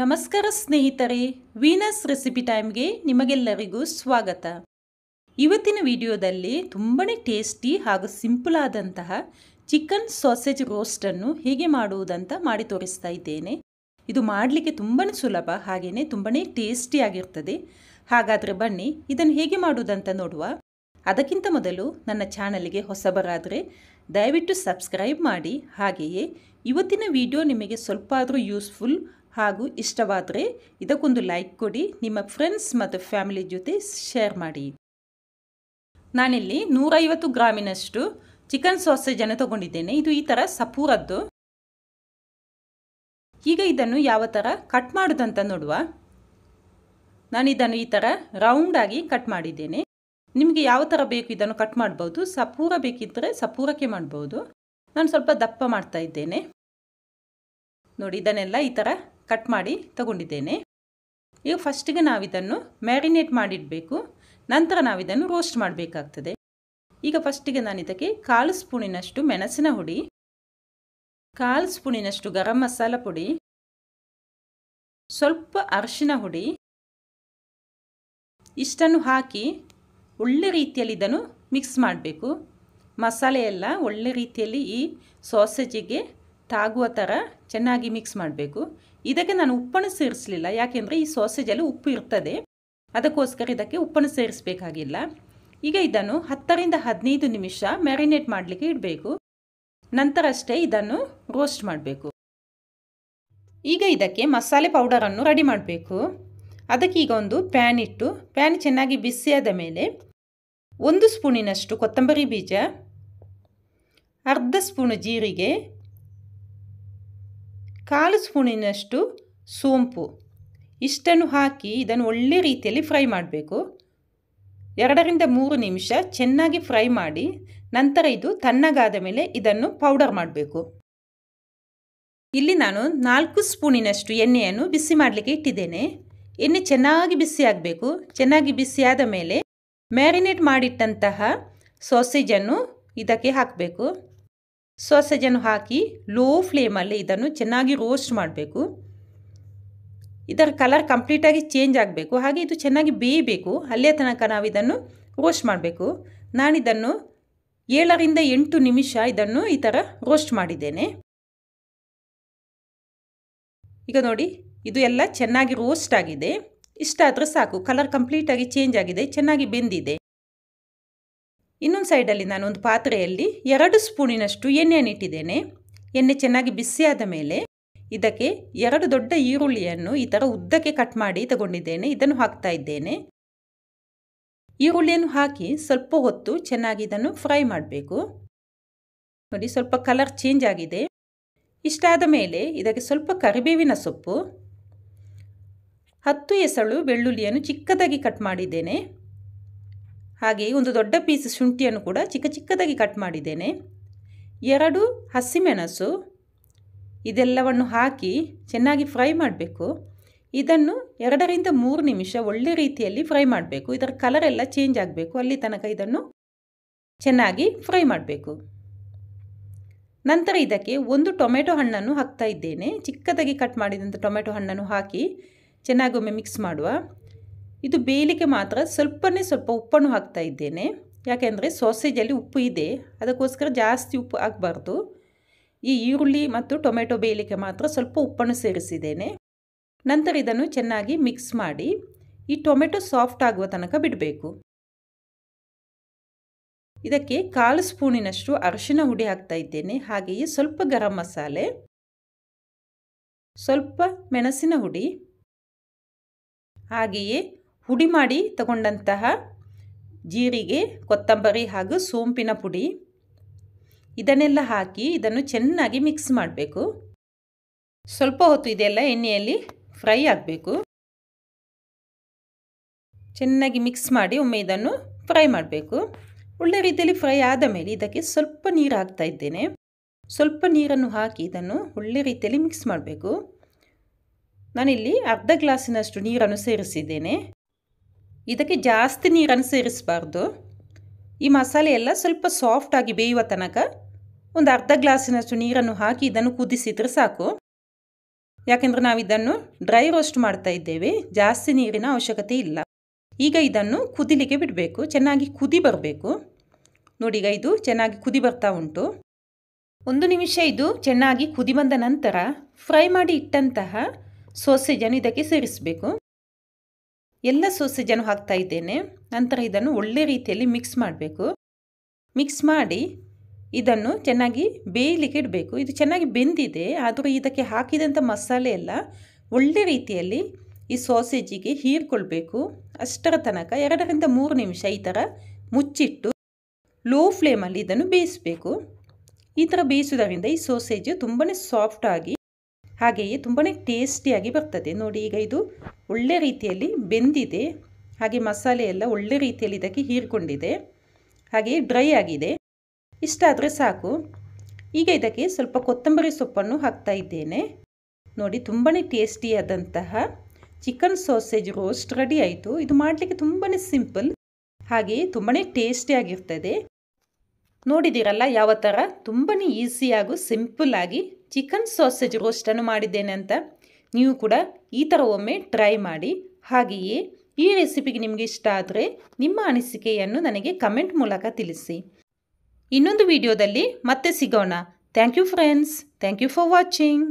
ನಮಸ್ಕಾರ ಸ್ನೇಹಿತರೆ, Venus recipe ಟೈಮ್ಗೆ ನಿಮಗೆಲ್ಲರಿಗೂ ಸ್ವಾಗತ. ಇವತ್ತಿನ ವಿಡಿಯೋದಲ್ಲಿ ತುಂಬಾ ಟೇಸ್ಟಿ ಹಾಗೂ ಸಿಂಪಲ್ ಆದಂತಹ ಚಿಕನ್ ಸಾಸೇಜ್ ರೋಸ್ಟನ್ನು ಹೇಗೆ ಮಾಡುವುದಂತ ಮಾಡಿ ತೋರಿಸ್ತಾ ಇದ್ದೇನೆ. ಇದು ಮಾಡಲಿಕ್ಕೆ ತುಂಬಾ ಸುಲಭ ಹಾಗೆಯೇ ತುಂಬಾ ಟೇಸ್ಟಿಯಾಗಿರ್ತದೆ ಹಾಗಾದರೆ ಬನ್ನಿ, ಇದನ್ನು ಹೇಗೆ ಮಾಡುವುದಂತ ನೋಡುವ. ಅದಕ್ಕಿಂತ ಮೊದಲು ನನ್ನ ಚಾನಲ್ಗೆ ಹೊಸಬರಾದರೆ ದಯವಿಟ್ಟು ಸಬ್ಸ್ಕ್ರೈಬ್ ಮಾಡಿ. ಹಾಗೆಯೇ ಇವತ್ತಿನ ವಿಡಿಯೋ ನಿಮಗೆ ಸ್ವಲ್ಪ ಆದರೂ ಯೂಸ್ಫುಲ್ ಹಾಗೂ ಇಷ್ಟವಾದರೆ ಇದಕ್ಕೊಂದು ಲೈಕ್ ಕೊಡಿ, ನಿಮ್ಮ ಫ್ರೆಂಡ್ಸ್ ಮತ್ತು ಫ್ಯಾಮಿಲಿ ಜೊತೆ ಶೇರ್ ಮಾಡಿ. ನಾನಿಲ್ಲಿ ನೂರೈವತ್ತು ಗ್ರಾಮಿನಷ್ಟು ಚಿಕನ್ ಸಾಸೇಜನ್ನು ತಗೊಂಡಿದ್ದೇನೆ. ಇದು ಈ ಥರ ಸಪೂರದ್ದು. ಈಗ ಇದನ್ನು ಯಾವ ಥರ ಕಟ್ ಮಾಡೋದಂತ ನೋಡುವ. ನಾನು ಇದನ್ನು ಈ ಥರ ರೌಂಡಾಗಿ ಕಟ್ ಮಾಡಿದ್ದೇನೆ. ನಿಮಗೆ ಯಾವ ಥರ ಬೇಕು ಇದನ್ನು ಕಟ್ ಮಾಡ್ಬೋದು. ಸಪೂರ ಬೇಕಿದ್ದರೆ ಸಪೂರಕ್ಕೆ ಮಾಡ್ಬೋದು. ನಾನು ಸ್ವಲ್ಪ ದಪ್ಪ ಮಾಡ್ತಾ ಇದ್ದೇನೆ. ನೋಡಿ, ಇದನ್ನೆಲ್ಲ ಈ ಥರ ಕಟ್ ಮಾಡಿ ತಗೊಂಡಿದ್ದೇನೆ. ಈಗ ಫಸ್ಟಿಗೆ ನಾವಿದನ್ನು ಮ್ಯಾರಿನೇಟ್ ಮಾಡಿಡಬೇಕು. ನಂತರ ನಾವಿದನ್ನು ರೋಸ್ಟ್ ಮಾಡಬೇಕಾಗ್ತದೆ. ಈಗ ಫಸ್ಟಿಗೆ ನಾನು ಇದಕ್ಕೆ ಕಾಲು ಸ್ಪೂನಿನಷ್ಟು ಮೆಣಸಿನ ಹುಡಿ, ಕಾಲು ಸ್ಪೂನಿನಷ್ಟು ಗರಂ ಮಸಾಲ ಪುಡಿ, ಸ್ವಲ್ಪ ಅರಿಶಿನ ಹುಡಿ, ಇಷ್ಟನ್ನು ಹಾಕಿ ಒಳ್ಳೆ ರೀತಿಯಲ್ಲಿ ಇದನ್ನು ಮಿಕ್ಸ್ ಮಾಡಬೇಕು. ಮಸಾಲೆ ಎಲ್ಲ ಒಳ್ಳೆ ರೀತಿಯಲ್ಲಿ ಈ ಸಾಸೇಜಿಗೆ ತಾಗುವ ಥರ ಚೆನ್ನಾಗಿ ಮಿಕ್ಸ್ ಮಾಡಬೇಕು. ಇದಕ್ಕೆ ನಾನು ಉಪ್ಪನ್ನು ಸೇರಿಸಲಿಲ್ಲ. ಯಾಕೆಂದರೆ ಈ ಸಾಸೇಜಲ್ಲಿ ಉಪ್ಪು ಇರ್ತದೆ. ಅದಕ್ಕೋಸ್ಕರ ಇದಕ್ಕೆ ಉಪ್ಪನ್ನು ಸೇರಿಸಬೇಕಾಗಿಲ್ಲ. ಈಗ ಇದನ್ನು ಹತ್ತರಿಂದ ಹದಿನೈದು ನಿಮಿಷ ಮ್ಯಾರಿನೇಟ್ ಮಾಡಲಿಕ್ಕೆ ಇಡಬೇಕು. ನಂತರ ಅಷ್ಟೇ ಇದನ್ನು ರೋಸ್ಟ್ ಮಾಡಬೇಕು. ಈಗ ಇದಕ್ಕೆ ಮಸಾಲೆ ಪೌಡರನ್ನು ರೆಡಿ ಮಾಡಬೇಕು. ಅದಕ್ಕೆ ಈಗ ಒಂದು ಪ್ಯಾನ್ ಇಟ್ಟು ಪ್ಯಾನ್ ಚೆನ್ನಾಗಿ ಬಿಸಿಯಾದ ಮೇಲೆ ಒಂದು ಸ್ಪೂನಿನಷ್ಟು ಕೊತ್ತಂಬರಿ ಬೀಜ, ಅರ್ಧ ಸ್ಪೂನು ಜೀರಿಗೆ ಕಾಲು ಸ್ಪೂನಿನಷ್ಟು ಸೋಂಪು. ಇಷ್ಟನ್ನು ಹಾಕಿ ಇದನ್ನು ಒಳ್ಳೆ ರೀತಿಯಲ್ಲಿ ಫ್ರೈ ಮಾಡಬೇಕು. ಎರಡರಿಂದ ಮೂರು ನಿಮಿಷ ಚೆನ್ನಾಗಿ ಫ್ರೈ ಮಾಡಿ ನಂತರ ಇದು ತಣ್ಣಗಾದ ಮೇಲೆ ಇದನ್ನು ಪೌಡರ್ ಮಾಡಬೇಕು. ಇಲ್ಲಿ ನಾನು ನಾಲ್ಕು ಸ್ಪೂನಿನಷ್ಟು ಎಣ್ಣೆಯನ್ನು ಬಿಸಿ ಮಾಡಲಿಕ್ಕೆ ಇಟ್ಟಿದ್ದೇನೆ. ಎಣ್ಣೆ ಚೆನ್ನಾಗಿ ಬಿಸಿ ಆಗಬೇಕು. ಚೆನ್ನಾಗಿ ಬಿಸಿಯಾದ ಮೇಲೆ ಮ್ಯಾರಿನೇಟ್ ಮಾಡಿಟ್ಟಂತಹ ಸಾಸೇಜನ್ನು ಇದಕ್ಕೆ ಹಾಕಬೇಕು. ಸಾಸೇಜನ್ನು ಹಾಕಿ ಲೋ ಫ್ಲೇಮಲ್ಲಿ ಇದನ್ನು ಚೆನ್ನಾಗಿ ರೋಸ್ಟ್ ಮಾಡಬೇಕು. ಇದರ ಕಲರ್ ಕಂಪ್ಲೀಟಾಗಿ ಚೇಂಜ್ ಆಗಬೇಕು. ಹಾಗೆ ಇದು ಚೆನ್ನಾಗಿ ಬೇಯಬೇಕು. ಅಲ್ಲೇ ತನಕ ನಾವು ಇದನ್ನು ರೋಸ್ಟ್ ಮಾಡಬೇಕು. ನಾನಿದನ್ನು ಏಳರಿಂದ ಎಂಟು ನಿಮಿಷ ಇದನ್ನು ಈ ಥರ ರೋಸ್ಟ್ ಮಾಡಿದ್ದೇನೆ. ಈಗ ನೋಡಿ, ಇದು ಎಲ್ಲ ಚೆನ್ನಾಗಿ ರೋಸ್ಟ್ ಆಗಿದೆ. ಇಷ್ಟಾದರೆ ಸಾಕು. ಕಲರ್ ಕಂಪ್ಲೀಟಾಗಿ ಚೇಂಜ್ ಆಗಿದೆ. ಚೆನ್ನಾಗಿ ಬೆಂದಿದೆ. ಇನ್ನೊಂದು ಸೈಡಲ್ಲಿ ನಾನು ಒಂದು ಪಾತ್ರೆಯಲ್ಲಿ ಎರಡು ಸ್ಪೂನಿನಷ್ಟು ಎಣ್ಣೆಯನ್ನು ಇಟ್ಟಿದ್ದೇನೆ ಎಣ್ಣೆ ಚೆನ್ನಾಗಿ ಬಿಸಿಯಾದ ಮೇಲೆ ಇದಕ್ಕೆ ಎರಡು ದೊಡ್ಡ ಈರುಳ್ಳಿಯನ್ನು ಈ ಥರ ಉದ್ದಕ್ಕೆ ಕಟ್ ಮಾಡಿ ತಗೊಂಡಿದ್ದೇನೆ. ಇದನ್ನು ಹಾಕ್ತಾ ಇದ್ದೇನೆ. ಈರುಳ್ಳಿಯನ್ನು ಹಾಕಿ ಸ್ವಲ್ಪ ಹೊತ್ತು ಚೆನ್ನಾಗಿ ಇದನ್ನು ಫ್ರೈ ಮಾಡಬೇಕು. ನೋಡಿ, ಸ್ವಲ್ಪ ಕಲರ್ ಚೇಂಜ್ ಆಗಿದೆ. ಇಷ್ಟಾದ ಮೇಲೆ ಇದಕ್ಕೆ ಸ್ವಲ್ಪ ಕರಿಬೇವಿನ ಸೊಪ್ಪು, ಹತ್ತು ಎಸಳು ಬೆಳ್ಳುಳ್ಳಿಯನ್ನು ಚಿಕ್ಕದಾಗಿ ಕಟ್ ಮಾಡಿದ್ದೇನೆ. ಹಾಗೆಯೇ ಒಂದು ದೊಡ್ಡ ಪೀಸ್ ಶುಂಠಿಯನ್ನು ಕೂಡ ಚಿಕ್ಕ ಚಿಕ್ಕದಾಗಿ ಕಟ್ ಮಾಡಿದ್ದೇನೆ. ಎರಡು ಹಸಿಮೆಣಸು, ಇದೆಲ್ಲವನ್ನು ಹಾಕಿ ಚೆನ್ನಾಗಿ ಫ್ರೈ ಮಾಡಬೇಕು. ಇದನ್ನು ಎರಡರಿಂದ ಮೂರು ನಿಮಿಷ ಒಳ್ಳೆ ರೀತಿಯಲ್ಲಿ ಫ್ರೈ ಮಾಡಬೇಕು. ಇದರ ಕಲರ್ ಎಲ್ಲ ಚೇಂಜ್ ಆಗಬೇಕು. ಅಲ್ಲಿ ತನಕ ಇದನ್ನು ಚೆನ್ನಾಗಿ ಫ್ರೈ ಮಾಡಬೇಕು. ನಂತರ ಇದಕ್ಕೆ ಒಂದು ಟೊಮೆಟೊ ಹಣ್ಣನ್ನು ಹಾಕ್ತಾ ಇದ್ದೇನೆ. ಚಿಕ್ಕದಾಗಿ ಕಟ್ ಮಾಡಿದಂಥ ಟೊಮೆಟೊ ಹಣ್ಣನ್ನು ಹಾಕಿ ಚೆನ್ನಾಗಿ ಒಮ್ಮೆ ಮಿಕ್ಸ್ ಮಾಡುವ. ಇದು ಬೇಯಲಿಕ್ಕೆ ಮಾತ್ರ ಸ್ವಲ್ಪನೇ ಸ್ವಲ್ಪ ಉಪ್ಪನ್ನು ಹಾಕ್ತಾ ಇದ್ದೇನೆ. ಯಾಕೆಂದರೆ ಸಾಸೇಜಲ್ಲಿ ಉಪ್ಪು ಇದೆ. ಅದಕ್ಕೋಸ್ಕರ ಜಾಸ್ತಿ ಉಪ್ಪು ಆಗಬಾರ್ದು ಈ ಈರುಳ್ಳಿ ಮತ್ತು ಟೊಮೆಟೊ ಬೇಯಲಿಕ್ಕೆ ಮಾತ್ರ ಸ್ವಲ್ಪ ಉಪ್ಪನ್ನು ಸೇರಿಸಿದ್ದೇನೆ. ನಂತರ ಇದನ್ನು ಚೆನ್ನಾಗಿ ಮಿಕ್ಸ್ ಮಾಡಿ ಈ ಟೊಮೆಟೊ ಸಾಫ್ಟ್ ಆಗುವ ತನಕ ಬಿಡಬೇಕು. ಇದಕ್ಕೆ ಕಾಲು ಸ್ಪೂನಿನಷ್ಟು ಅರಿಶಿನ ಹುಡಿ ಹಾಕ್ತಾ ಇದ್ದೇನೆ. ಹಾಗೆಯೇ ಸ್ವಲ್ಪ ಗರಂ ಮಸಾಲೆ, ಸ್ವಲ್ಪ ಮೆಣಸಿನ ಹುಡಿ, ಹಾಗೆಯೇ ಹುಡಿ ಮಾಡಿ ತಗೊಂಡಂತಹ ಜೀರಿಗೆ, ಕೊತ್ತಂಬರಿ ಹಾಗೂ ಸೋಂಪಿನ ಪುಡಿ. ಇದನ್ನೆಲ್ಲ ಹಾಕಿ ಇದನ್ನು ಚೆನ್ನಾಗಿ ಮಿಕ್ಸ್ ಮಾಡಬೇಕು. ಸ್ವಲ್ಪ ಹೊತ್ತು ಇದೆಲ್ಲ ಎಣ್ಣೆಯಲ್ಲಿ ಫ್ರೈ ಆಗಬೇಕು. ಚೆನ್ನಾಗಿ ಮಿಕ್ಸ್ ಮಾಡಿ ಒಮ್ಮೆ ಇದನ್ನು ಫ್ರೈ ಮಾಡಬೇಕು. ಒಳ್ಳೆ ರೀತಿಯಲ್ಲಿ ಫ್ರೈ ಆದ ಮೇಲೆ ಇದಕ್ಕೆ ಸ್ವಲ್ಪ ನೀರು ಹಾಕ್ತಾ ಇದ್ದೇನೆ. ಸ್ವಲ್ಪ ನೀರನ್ನು ಹಾಕಿ ಇದನ್ನು ಒಳ್ಳೆ ರೀತಿಯಲ್ಲಿ ಮಿಕ್ಸ್ ಮಾಡಬೇಕು. ನಾನಿಲ್ಲಿ ಅರ್ಧ ಗ್ಲಾಸಿನಷ್ಟು ನೀರನ್ನು ಸೇರಿಸಿದ್ದೇನೆ. ಇದಕ್ಕೆ ಜಾಸ್ತಿ ನೀರನ್ನು ಸೇರಿಸಬಾರ್ದು. ಈ ಮಸಾಲೆ ಎಲ್ಲ ಸ್ವಲ್ಪ ಸಾಫ್ಟಾಗಿ ಬೇಯುವ ತನಕ ಒಂದು ಅರ್ಧ ಗ್ಲಾಸಿನಷ್ಟು ನೀರನ್ನು ಹಾಕಿ ಇದನ್ನು ಕುದಿಸಿದರೆ ಸಾಕು. ಯಾಕೆಂದರೆ ನಾವು ಇದನ್ನು ಡ್ರೈ ರೋಸ್ಟ್ ಮಾಡ್ತಾ ಇದ್ದೇವೆ, ಜಾಸ್ತಿ ನೀರಿನ ಅವಶ್ಯಕತೆ ಇಲ್ಲ. ಈಗ ಇದನ್ನು ಕುದಿಲಿಕ್ಕೆ ಬಿಡಬೇಕು, ಚೆನ್ನಾಗಿ ಕುದಿ ಬರಬೇಕು. ನೋಡಿ ಈಗ ಇದು ಚೆನ್ನಾಗಿ ಕುದಿ ಬರ್ತಾ ಉಂಟು. ಒಂದು ನಿಮಿಷ ಇದು ಚೆನ್ನಾಗಿ ಕುದಿ ಬಂದ ನಂತರ ಫ್ರೈ ಮಾಡಿ ಇಟ್ಟಂತಹ ಸೋಸೇಜನ್ನು ಇದಕ್ಕೆ ಸೇರಿಸಬೇಕು. ಎಲ್ಲ ಸೋಸೇಜನ್ನು ಹಾಕ್ತಾ ಇದ್ದೇನೆ. ನಂತರ ಇದನ್ನು ಒಳ್ಳೆ ರೀತಿಯಲ್ಲಿ ಮಿಕ್ಸ್ ಮಾಡಬೇಕು. ಮಿಕ್ಸ್ ಮಾಡಿ ಇದನ್ನು ಚೆನ್ನಾಗಿ ಬೇಯಲಿಕ್ಕೆ ಇಡಬೇಕು. ಇದು ಚೆನ್ನಾಗಿ ಬೆಂದಿದೆ, ಆದರೂ ಇದಕ್ಕೆ ಹಾಕಿದಂಥ ಮಸಾಲೆ ಎಲ್ಲ ಒಳ್ಳೆ ರೀತಿಯಲ್ಲಿ ಈ ಸಾಸೇಜಿಗೆ ಹೀರ್ಕೊಳ್ಬೇಕು. ಅಷ್ಟರ ತನಕ ಎರಡರಿಂದ ಮೂರು ನಿಮಿಷ ಈ ಥರ ಮುಚ್ಚಿಟ್ಟು ಲೋ ಫ್ಲೇಮಲ್ಲಿ ಇದನ್ನು ಬೇಯಿಸಬೇಕು. ಈ ಥರ ಬೇಯಿಸೋದ್ರಿಂದ ಈ ಸೋಸೇಜು ತುಂಬಾ ಸಾಫ್ಟಾಗಿ ಹಾಗೆಯೇ ತುಂಬಾ ಟೇಸ್ಟಿಯಾಗಿ ಬರ್ತದೆ. ನೋಡಿ, ಈಗ ಇದು ಒಳ್ಳೆ ರೀತಿಯಲ್ಲಿ ಬೆಂದಿದೆ. ಹಾಗೆ ಮಸಾಲೆ ಎಲ್ಲ ಒಳ್ಳೆ ರೀತಿಯಲ್ಲಿ ಇದಕ್ಕೆ ಹೀರ್ಕೊಂಡಿದೆ. ಹಾಗೆಯೇ ಡ್ರೈ ಆಗಿದೆ. ಇಷ್ಟಾದರೆ ಸಾಕು. ಈಗ ಇದಕ್ಕೆ ಸ್ವಲ್ಪ ಕೊತ್ತಂಬರಿ ಸೊಪ್ಪನ್ನು ಹಾಕ್ತಾ ಇದ್ದೇನೆ. ನೋಡಿ ತುಂಬಾ ಟೇಸ್ಟಿಯಾದಂತಹ ಚಿಕನ್ ಸಾಸೇಜ್ ರೋಸ್ಟ್ ರೆಡಿ ಆಯಿತು. ಇದು ಮಾಡಲಿಕ್ಕೆ ತುಂಬಾ ಸಿಂಪಲ್. ಹಾಗೆಯೇ ತುಂಬಾ ಟೇಸ್ಟಿಯಾಗಿರ್ತದೆ. ನೋಡಿದ್ದೀರಲ್ಲ, ಯಾವ ಥರ? ತುಂಬಾ ಈಸಿಯಾಗೂ ಸಿಂಪಲ್ಲಾಗಿ ಚಿಕನ್ ಸಾಸೇಜ್ ರೋಸ್ಟನ್ನು ಮಾಡಿದ್ದೇನೆ ಅಂತ. ನೀವು ಕೂಡ ಈ ಥರ ಒಮ್ಮೆ ಟ್ರೈ ಮಾಡಿ. ಹಾಗೆಯೇ ಈ ರೆಸಿಪಿಗೆ ನಿಮಗೆ ಇಷ್ಟ ಆದರೆ ನಿಮ್ಮ ಅನಿಸಿಕೆಯನ್ನು ನನಗೆ ಕಮೆಂಟ್ ಮೂಲಕ ತಿಳಿಸಿ. ಇನ್ನೊಂದು ವಿಡಿಯೋದಲ್ಲಿ ಮತ್ತೆ ಸಿಗೋಣ. Thank you friends. Thank you for watching.